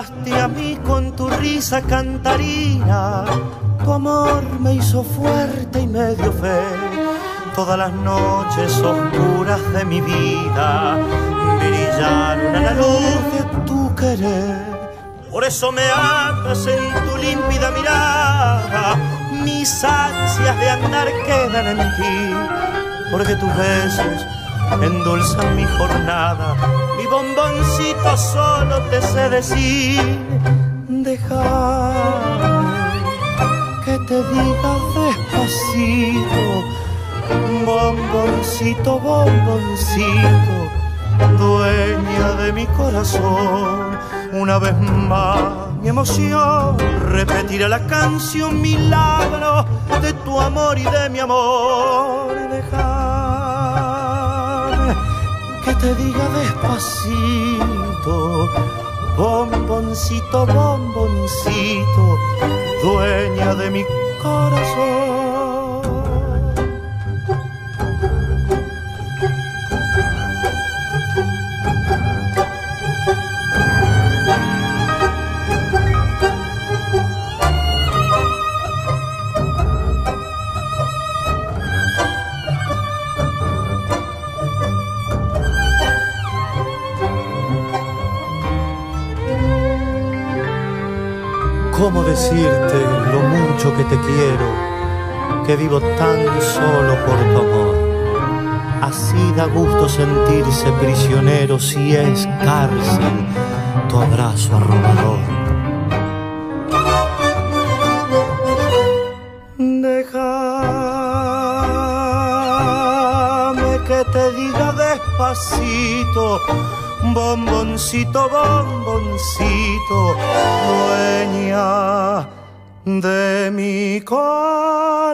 llegaste a mí con tu risa cantarina, tu amor me hizo fuerte y me dio fe. Todas las noches oscuras de mi vida brillaron a la luz de tu querer. Por eso me atas en tu límpida mirada, mis ansias de andar quedan en ti, porque tus besos endulzan mi jornada. Mi bomboncito solo te sé decir, deja que te diga despacito, bomboncito, bomboncito, dueña de mi corazón. Una vez más mi emoción repetirá la canción milagro de tu amor y de mi amor. Que te diga despacito, bomboncito, bomboncito, dueña de mi corazón. ¿Cómo decirte lo mucho que te quiero? Que vivo tan solo por tu amor. Así da gusto sentirse prisionero si es cárcel tu abrazo arrobador. Déjame que te diga despacito bomboncito, bomboncito, dueña de mi corazón.